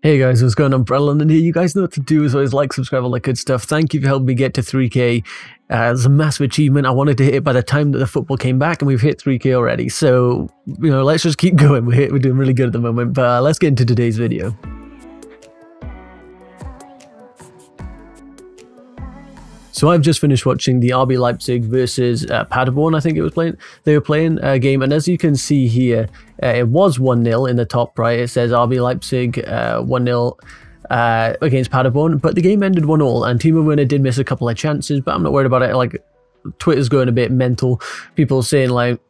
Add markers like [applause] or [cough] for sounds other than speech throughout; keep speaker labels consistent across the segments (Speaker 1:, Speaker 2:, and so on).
Speaker 1: Hey guys, what's going on? London here. You guys know what to do as always, like, subscribe, all that good stuff. Thank you for helping me get to 3k. Uh, it's a massive achievement. I wanted to hit it by the time that the football came back, and we've hit 3k already. So, you know, let's just keep [laughs] going. We're, we're doing really good at the moment, but uh, let's get into today's video. So I've just finished watching the RB Leipzig versus uh, Paderborn, I think it was playing. They were playing a game, and as you can see here, uh, it was 1-0 in the top right. It says RB Leipzig 1-0 uh, uh, against Paderborn, but the game ended 1-0, and Timo Werner did miss a couple of chances, but I'm not worried about it. Like, Twitter's going a bit mental. People saying like,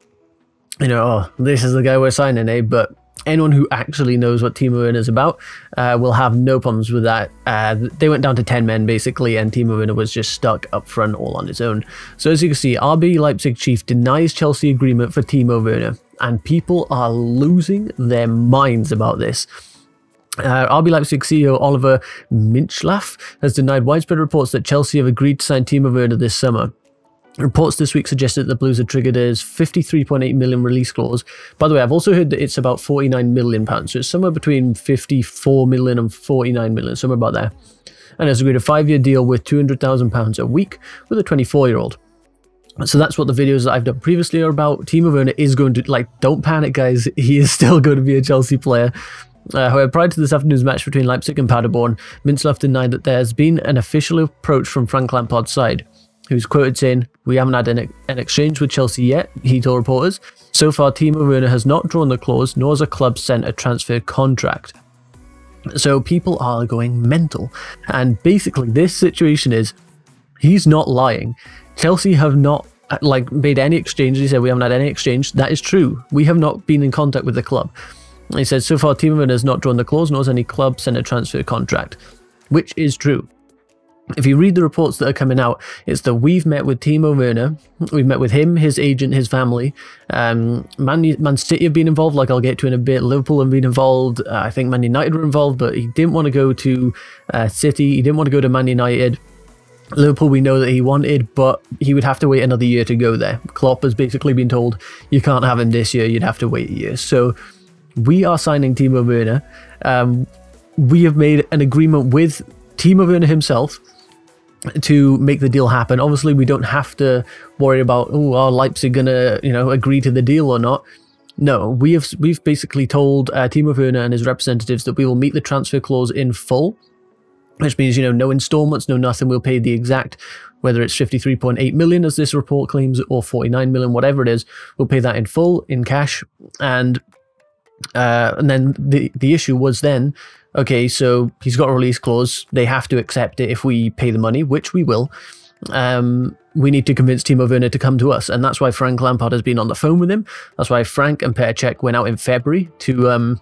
Speaker 1: you know, oh, this is the guy we're signing, eh? But anyone who actually knows what Timo Werner is about uh, will have no problems with that. Uh, they went down to 10 men basically, and Timo Werner was just stuck up front all on his own. So as you can see, RB Leipzig chief denies Chelsea agreement for Timo Werner, and people are losing their minds about this. Uh, RB Leipzig CEO Oliver Mintzlaff has denied widespread reports that Chelsea have agreed to sign Timo Werner this summer. Reports this week suggested that the Blues had triggered his 53.8 million release clause. By the way, I've also heard that it's about 49 million pounds, so it's somewhere between 54 million and 49 million, somewhere about there. And has agreed a five-year deal with 200,000 pounds a week with a 24-year-old. So that's what the videos that I've done previously are about. Timo Werner is going to, like, don't panic, guys. [laughs] He is still going to be a Chelsea player. Uh, however, prior to this afternoon's match between Leipzig and Paderborn, Mintzlaff denied that there has been an official approach from Frank Lampard's side who's quoted saying, We haven't had an, an exchange with Chelsea yet, he told reporters. So far, Timo Werner has not drawn the clause, nor has a club sent a transfer contract. So people are going mental. And basically, this situation is he's not lying. Chelsea have not like made any exchange. He said we haven't had any exchange. That is true. We have not been in contact with the club. He said so far Timo has not drawn the clause, nor has any club sent a transfer contract, which is true if you read the reports that are coming out, it's that we've met with Timo Werner, we've met with him, his agent, his family. Um, Man, Man City have been involved, like I'll get to in a bit. Liverpool have been involved. Uh, I think Man United were involved, but he didn't want to go to uh, City. He didn't want to go to Man United. Liverpool, we know that he wanted, but he would have to wait another year to go there. Klopp has basically been told, you can't have him this year, you'd have to wait a year. So we are signing Timo Werner. Um, we have made an agreement with Timo Werner himself to make the deal happen. Obviously, we don't have to worry about oh, are Leipzig gonna you know agree to the deal or not. No, we have we've basically told uh, Timo Werner and his representatives that we will meet the transfer clause in full, which means you know no installments, no nothing. We'll pay the exact whether it's 53.8 million as this report claims or 49 million, whatever it is. We'll pay that in full in cash, and uh, and then the the issue was then okay, so he's got a release clause. They have to accept it if we pay the money, which we will. Um, we need to convince Timo Werner to come to us. And that's why Frank Lampard has been on the phone with him. That's why Frank and Petr Cech went out in February to um,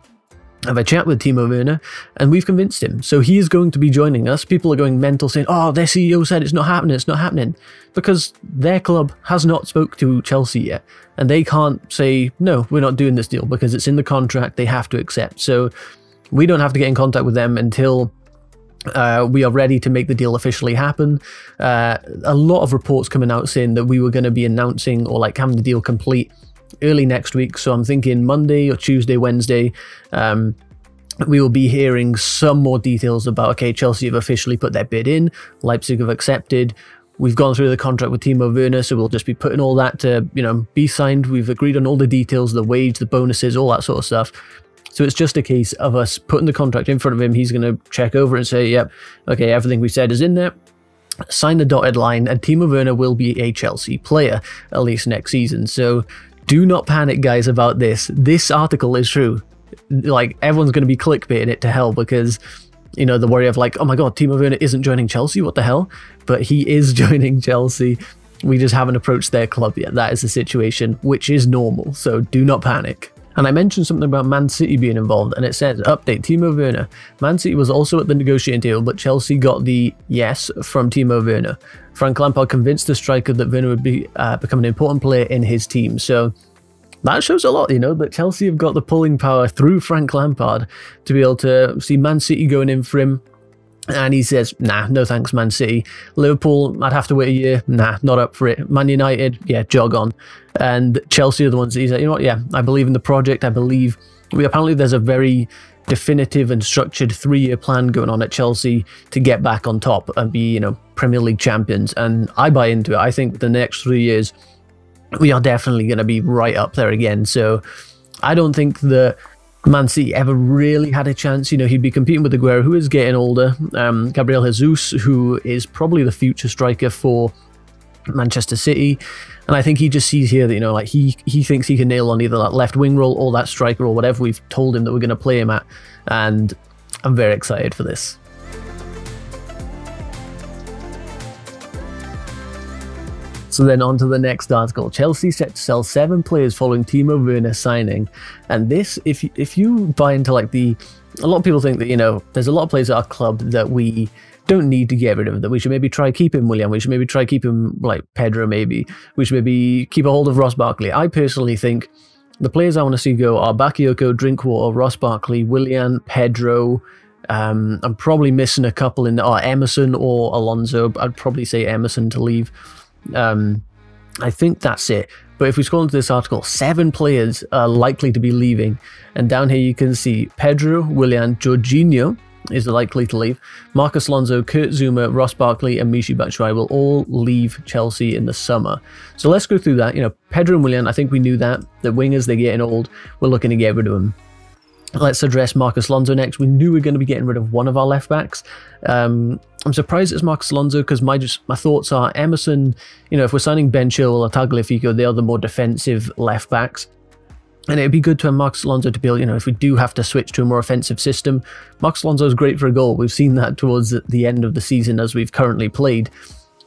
Speaker 1: have a chat with Timo Werner, and we've convinced him. So he is going to be joining us. People are going mental saying, oh, their CEO said it's not happening, it's not happening. Because their club has not spoke to Chelsea yet. And they can't say, no, we're not doing this deal because it's in the contract, they have to accept. So we don't have to get in contact with them until uh, we are ready to make the deal officially happen. Uh, a lot of reports coming out saying that we were going to be announcing or like having the deal complete early next week. So I'm thinking Monday or Tuesday, Wednesday. Um, we will be hearing some more details about okay, Chelsea have officially put their bid in, Leipzig have accepted. We've gone through the contract with Timo Werner, so we'll just be putting all that to, you know, be signed. We've agreed on all the details, the wage, the bonuses, all that sort of stuff. So it's just a case of us putting the contract in front of him. He's going to check over and say, yep, okay, everything we said is in there. Sign the dotted line, and Timo Werner will be a Chelsea player, at least next season. So do not panic, guys, about this. This article is true. Like, everyone's going to be clickbaiting it to hell because you know, the worry of like, oh my god, Timo Werner isn't joining Chelsea, what the hell? But he is [laughs] joining Chelsea. We just haven't approached their club yet. That is the situation, which is normal. So do not panic. And I mentioned something about Man City being involved, and it says, update, Timo Werner. Man City was also at the negotiating table, but Chelsea got the yes from Timo Werner. Frank Lampard convinced the striker that Werner would be uh, become an important player in his team. So that shows a lot, you know, that Chelsea have got the pulling power through Frank Lampard to be able to see Man City going in for him, and he says, nah, no thanks, Man City. Liverpool, I'd have to wait a year. Nah, not up for it. Man United, yeah, jog on. And Chelsea are the ones that he's like, you know what, yeah, I believe in the project. I believe, we apparently there's a very definitive and structured three-year plan going on at Chelsea to get back on top and be, you know, Premier League champions. And I buy into it. I think the next three years we are definitely going to be right up there again. So I don't think that Man City ever really had a chance. You know, he'd be competing with Aguero, who is getting older. Um, Gabriel Jesus, who is probably the future striker for Manchester City. And I think he just sees here that, you know, like he he thinks he can nail on either that left wing role or that striker or whatever we've told him that we're going to play him at. And I'm very excited for this. So then on to the next article. Chelsea set to sell seven players following Timo Werner signing. And this, if you, if you buy into like the, a lot of people think that, you know, there's a lot of players at our club that we don't need to get rid of, that we should maybe try keep him Willian, we should maybe try keep him like Pedro maybe, we should maybe keep a hold of Ross Barkley. I personally think the players I want to see go are Bakayoko, Drinkwater, Ross Barkley, Willian, Pedro, um, I'm probably missing a couple in, or Emerson or Alonso. I'd probably say Emerson to leave. Um, I think that's it. But if we scroll into this article, seven players are likely to be leaving. And down here you can see Pedro, Willian, Jorginho is likely to leave. Marcos Alonso, Kurt Zouma, Ross Barkley, and Michy Batshuayi will all leave Chelsea in the summer. So let's go through that. You know, Pedro and Willian, I think we knew that. The wingers, they're getting old. We're looking to get rid of them. Let's address Marcos Alonso next. We knew we were going to be getting rid of one of our left backs. Um, I'm surprised it's Marcos Alonso because my just my thoughts are Emerson. You know, if we're signing Ben Chilwell or Tagliafico, they are the more defensive left backs. And it'd be good to have Marcos Alonso to build, you know, if we do have to switch to a more offensive system. Marcos Alonso is great for a goal. We've seen that towards the end of the season as we've currently played.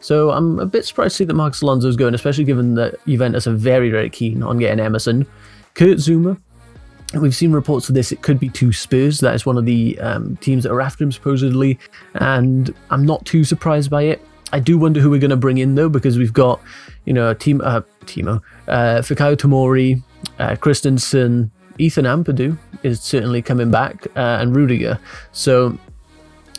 Speaker 1: So I'm a bit surprised to see that Marcos Alonso is going, especially given that Juventus are very, very keen on getting Emerson. Kurt Zouma, We've seen reports of this. It could be to Spurs. That is one of the um, teams that are after him, supposedly. And I'm not too surprised by it. I do wonder who we're going to bring in, though, because we've got, you know, a team, uh, Timo, uh, Fikayo Tomori, uh, Christensen, Ethan Ampadu is certainly coming back, uh, and Rudiger. So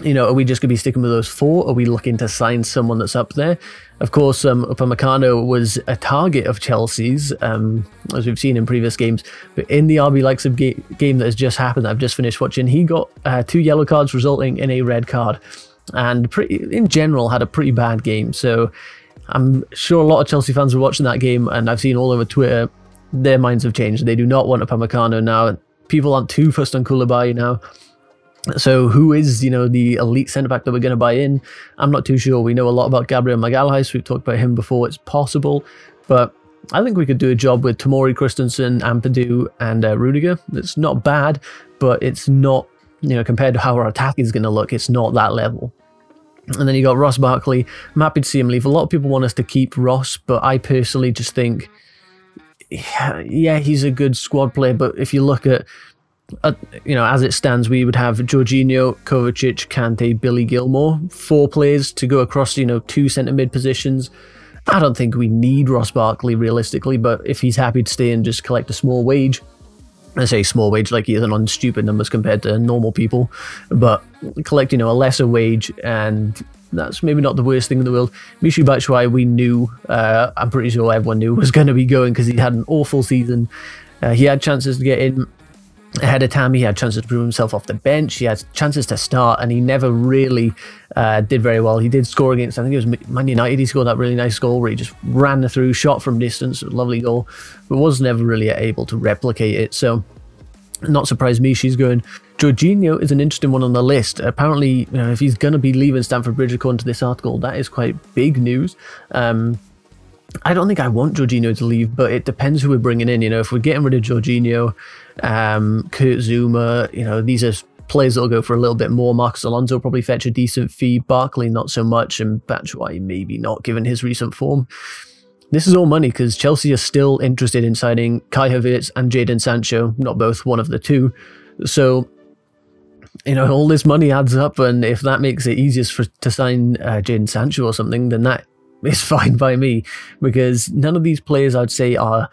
Speaker 1: you know, are we just going to be sticking with those four? Are we looking to sign someone that's up there? Of course, um, Upamecano was a target of Chelsea's, um, as we've seen in previous games. But in the RB Leipzig ga- game that has just happened, I've just finished watching, he got uh, two yellow cards resulting in a red card. And pretty, in general, had a pretty bad game. So I'm sure a lot of Chelsea fans were watching that game, and I've seen all over Twitter, their minds have changed. They do not want Upamecano now. People aren't too fussed on Koulibaly now. So who is, you know, the elite centre back that we're going to buy in? I'm not too sure. We know a lot about Gabriel Magalhaes. We've talked about him before. It's possible, but I think we could do a job with Tomori Christensen, Ampadu, and uh, Rudiger. It's not bad, but it's not, you know, compared to how our attack is going to look, it's not that level. And then you got Ross Barkley. I'm happy to see him leave. A lot of people want us to keep Ross, but I personally just think, yeah, he's a good squad player. But if you look at you know, as it stands, we would have Jorginho, Kovacic, Kante, Billy Gilmour, four players to go across, you know, two centre mid positions. I don't think we need Ross Barkley realistically, but if he's happy to stay and just collect a small wage, I say small wage like he isn't on stupid numbers compared to normal people, but collect, you know, a lesser wage and that's maybe not the worst thing in the world. Michy Batshuayi, we knew, uh, I'm pretty sure everyone knew [laughs] was going to be going because he had an awful season. Uh, he had chances to get in ahead of time. He had chances to prove himself off the bench. He had chances to start, and he never really uh, did very well. He did score against, I think it was Man United. He scored that really nice goal where he just ran through, shot from distance, lovely goal, but was never really able to replicate it. So, not surprised Michy's going. Jorginho is an interesting one on the list. Apparently, you know, if he's going to be leaving Stamford Bridge according to this article, that is quite big news. Um, I don't think I want Jorginho to leave, but it depends who we're bringing in. You know, if we're getting rid of Jorginho, um, Kurt Zouma, you know, these are players that'll go for a little bit more. Marcos Alonso will probably fetch a decent fee. Barkley, not so much. And Batshuayi, maybe not, given his recent form. This is all money because Chelsea are still interested in signing Kai Havertz and Jadon Sancho, not both, one of the two. So, you know, all this money adds up, and if that makes it easiest for to sign uh, Jadon Sancho or something, then that is [laughs] fine by me because none of these players I'd say are,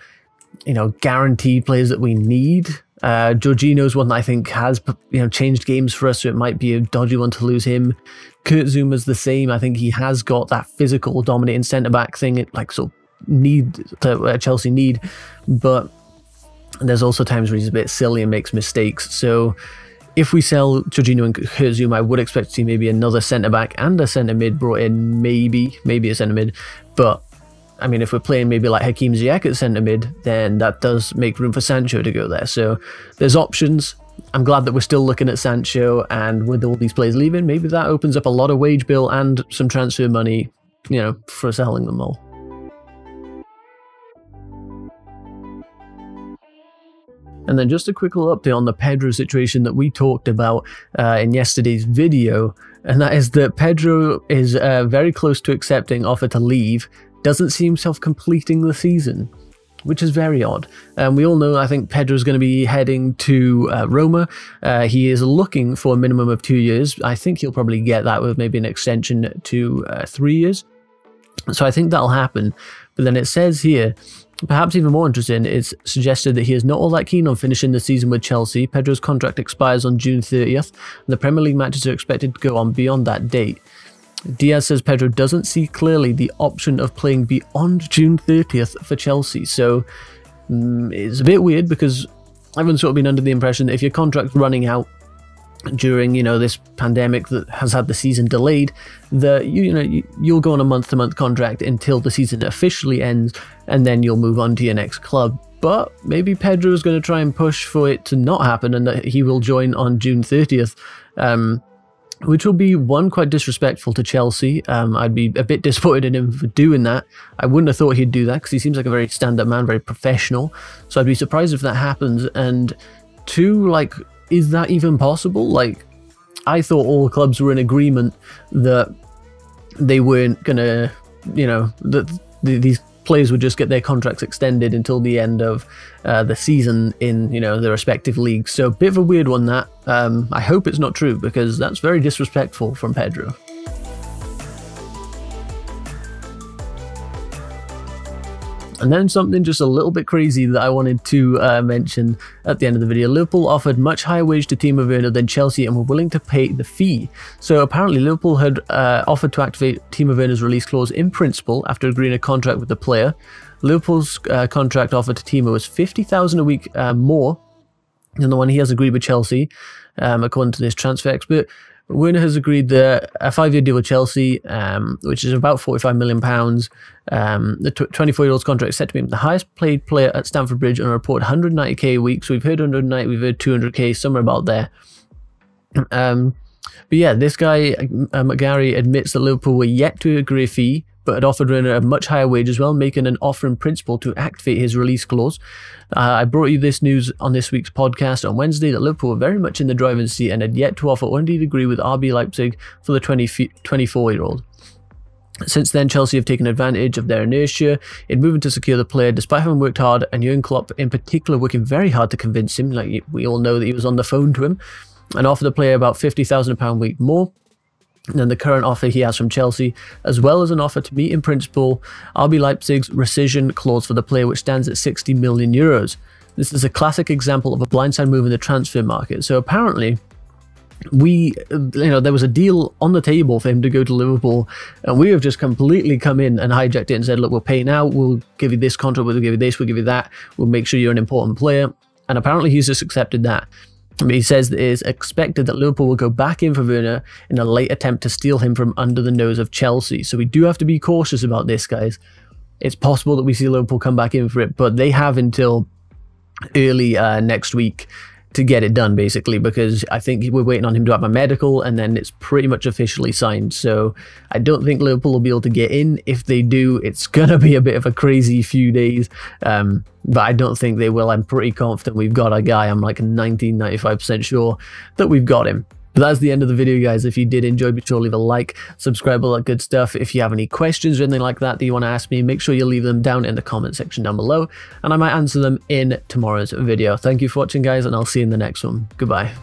Speaker 1: you know, guaranteed players that we need. Uh, Jorginho's one that I think has, you know, changed games for us, so it might be a dodgy one to lose him. Kurt Zouma's the same. I think he has got that physical dominating centre back thing, it, like sort of need that uh, Chelsea need, but there's also times where he's a bit silly and makes mistakes. So if we sell Jorginho and Kurt Zouma, I would expect to see maybe another centre back and a centre mid brought in, maybe, maybe a centre mid. But I mean, if we're playing maybe like Hakim Ziyech at centre mid, then that does make room for Sancho to go there. So there's options. I'm glad that we're still looking at Sancho, and with all these players leaving, maybe that opens up a lot of wage bill and some transfer money, you know, for selling them all. And then just a quick little update on the Pedro situation that we talked about uh, in yesterday's video, and that is that Pedro is uh, very close to accepting offer to leave, doesn't see himself completing the season, which is very odd. And um, we all know, I think Pedro's going to be heading to uh, Roma. Uh, he is looking for a minimum of two years. I think he'll probably get that with maybe an extension to uh, three years. So I think that'll happen. But then it says here Perhaps even more interesting, it's suggested that he is not all that keen on finishing the season with Chelsea. Pedro's contract expires on June 30th, and the Premier League matches are expected to go on beyond that date. Diaz says Pedro doesn't see clearly the option of playing beyond June 30th for Chelsea, so mm, it's a bit weird because I've sort of been under the impression that if your contract's running out during you know this pandemic that has had the season delayed that you, you know you, you'll go on a month to month contract until the season officially ends and then you'll move on to your next club. But maybe Pedro is going to try and push for it to not happen and that he will join on June 30th um, which will be one quite disrespectful to Chelsea. Um, I'd be a bit disappointed in him for doing that. I wouldn't have thought he'd do that because he seems like a very stand-up man, very professional. So I'd be surprised if that happens. And two, like is that even possible? Like, I thought all clubs were in agreement that they weren't gonna, you know, that these players would just get their contracts extended until the end of uh, the season in, you know, their respective leagues. So, a bit of a weird one that. Um, I hope it's not true because that's very disrespectful from Pedro. And then something just a little bit crazy that I wanted to uh, mention at the end of the video. Liverpool offered much higher wage to Timo Werner than Chelsea and were willing to pay the fee. So apparently Liverpool had uh, offered to activate Timo Werner's release clause in principle after agreeing a contract with the player. Liverpool's uh, contract offer to Timo was 50000 a week uh, more than the one he has agreed with Chelsea, um, according to this transfer expert. Werner has agreed that a five-year deal with Chelsea, um, which is about forty-five million pounds. Um, the twenty-four-year-old's contract is set to be the highest paid player at Stamford Bridge on a report 190k a week. So we've heard 190, we've heard 200k, somewhere about there. Um, but yeah, this guy uh, McGarry admits that Liverpool were yet to agree a fee but had offered Werner a much higher wage as well, making an offer in principle to activate his release clause. Uh, I brought you this news on this week's podcast on Wednesday that Liverpool were very much in the driving seat and had yet to offer or indeed agree with RB Leipzig for the 24 year old. Since then, Chelsea have taken advantage of their inertia in moving to secure the player, despite having worked hard, and Jurgen Klopp in particular working very hard to convince him. Like we all know that he was on the phone to him, and offered the player about fifty thousand pound a week more than the current offer he has from Chelsea, as well as an offer to meet in principle RB Leipzig's rescission clause for the player, which stands at 60 million euros. This is a classic example of a blindside move in the transfer market. So apparently, we, you know, there was a deal on the table for him to go to Liverpool, and we have just completely come in and hijacked it and said, look, we'll pay now, we'll give you this contract, we'll give you this, we'll give you that, we'll make sure you're an important player. And apparently, he's just accepted that. He says it is expected that Liverpool will go back in for Werner in a late attempt to steal him from under the nose of Chelsea. So we do have to be cautious about this, guys. It's possible that we see Liverpool come back in for it, but they have until early uh, next week to get it done, basically, because I think we're waiting on him to have a medical and then it's pretty much officially signed. So I don't think Liverpool will be able to get in. If they do, it's [laughs] to be a bit of a crazy few days. Um, but I don't think they will. I'm pretty confident we've got a guy. I'm like 90, 95% sure that we've got him. But that's the end of the video, guys. If you did enjoy, be sure to leave a like, subscribe, all that good stuff. If you have any questions or anything like that that you want to ask me, make sure you leave them down in the comment section down below, and I might answer them in tomorrow's video. Thank you for watching, guys, and I'll see you in the next one. Goodbye.